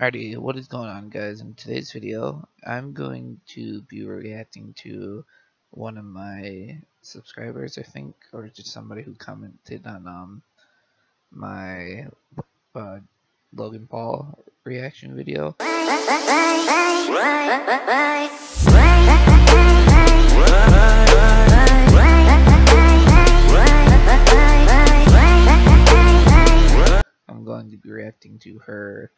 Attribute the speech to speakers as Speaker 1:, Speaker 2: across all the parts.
Speaker 1: Alrighty, what is going on guys? In today's video, I'm going to be reacting to one of my subscribers, I think, or just somebody who commented on um my uh, Logan Paul reaction video. I'm going to be reacting to her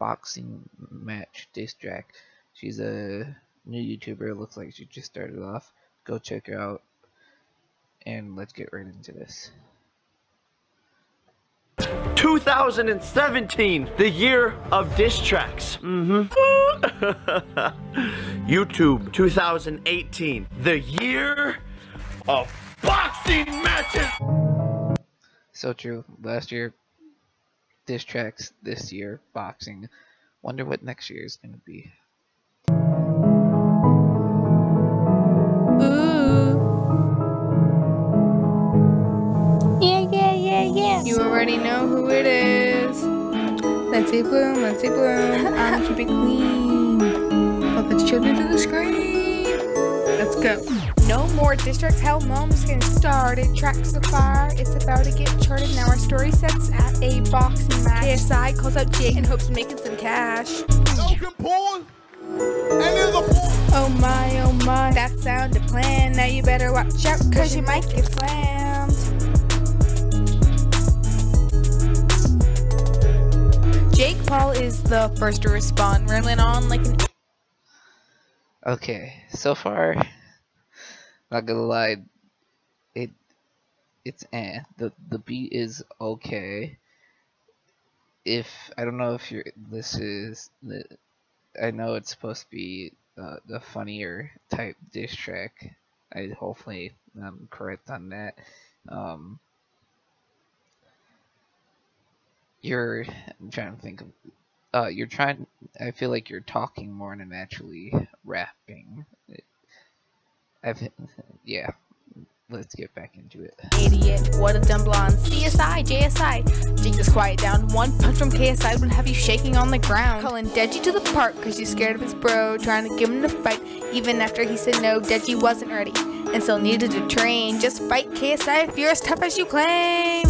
Speaker 1: boxing match diss track. She's a new YouTuber. Looks like she just started off. Go check her out. And let's get right into this.
Speaker 2: 2017, the year of diss tracks. Mm-hmm. YouTube, 2018, the year of boxing matches.
Speaker 1: So true. Last year, diss tracks. This year, boxing. Wonder what next year is going to be. Ooh.
Speaker 3: Yeah, yeah, yeah, yeah. You already know who it is. Lindsey Bloom, let's see bloom. I'll keep it clean. Put the children to the screen. Let's go. No more diss tracks. Hell, mom's getting started. Tracks the fire. It's about to get charted. Now our story sets at a boxing match. KSI calls out Jake in hopes of making some cash.
Speaker 4: Logan Paul, and there's a
Speaker 3: Oh my, oh my, that sounded plan. Now you better watch out, cause you might get slammed. Jake Paul is the first to respond, rambling on like an
Speaker 1: Okay, so far, not gonna lie, it it's eh. The the beat is okay. If I don't know if you're this is the I know it's supposed to be uh, the funnier type diss track. I hopefully I'm correct on that. Um, you're I'm trying to think of uh you're trying I feel like you're talking more than actually rapping. I've yeah. Let's get back into it.
Speaker 3: idiot. What a dumb blonde. CSI, JSI. Jake, just quiet down. One punch from KSI would have you shaking on the ground. Calling Deji to the park because he's scared of his bro. Trying to give him the fight. Even after he said no, Deji wasn't ready. And still needed to train. Just fight KSI if you're as tough as you claim.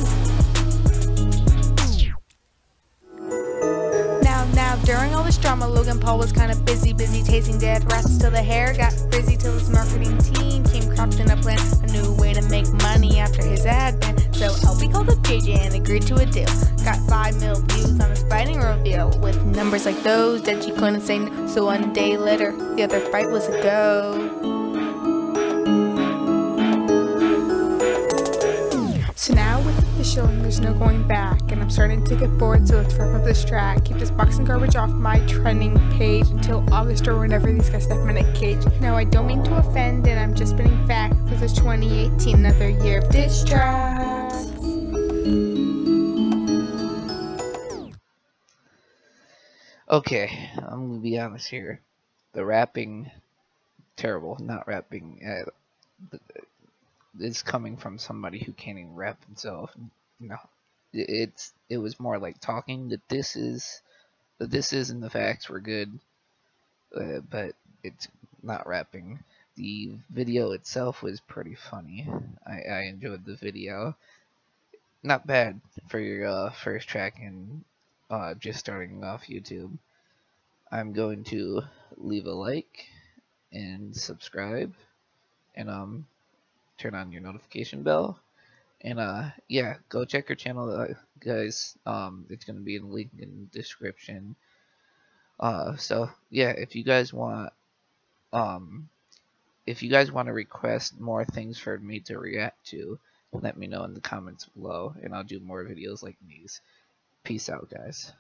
Speaker 3: During all this drama, Logan Paul was kind of busy, busy tasting dead rats till the hair got frizzy till his marketing team came crafting a plan, a new way to make money after his ad ban. So LB called up JJ and agreed to a deal. Got 5 mil views on his fighting reveal. With numbers like those, Deji couldn't say no. So one day later, the other fight was a go. Official, there's no going back, and I'm starting to get bored. So let's wrap up this track. Keep this boxing garbage off my trending page until August or whenever these guys step in a cage. Now I don't mean to offend, and I'm just spinning fact because it's 2018, another year of diss tracks.
Speaker 1: Okay, I'm gonna be honest here. The rapping, terrible. Not rapping. Uh, is coming from somebody who can't even rap himself. No, it's it was more like talking. That this is, that this is and the facts were good, uh, but it's not rapping. The video itself was pretty funny. I, I enjoyed the video. Not bad for your uh, first track and uh, just starting off YouTube. I'm going to leave a like and subscribe and um turn on your notification bell. And uh yeah go check your channel uh, guys. Um it's gonna be in the link in the description. Uh so yeah if you guys want um if you guys want to request more things for me to react to let me know in the comments below and I'll do more videos like these. Peace out guys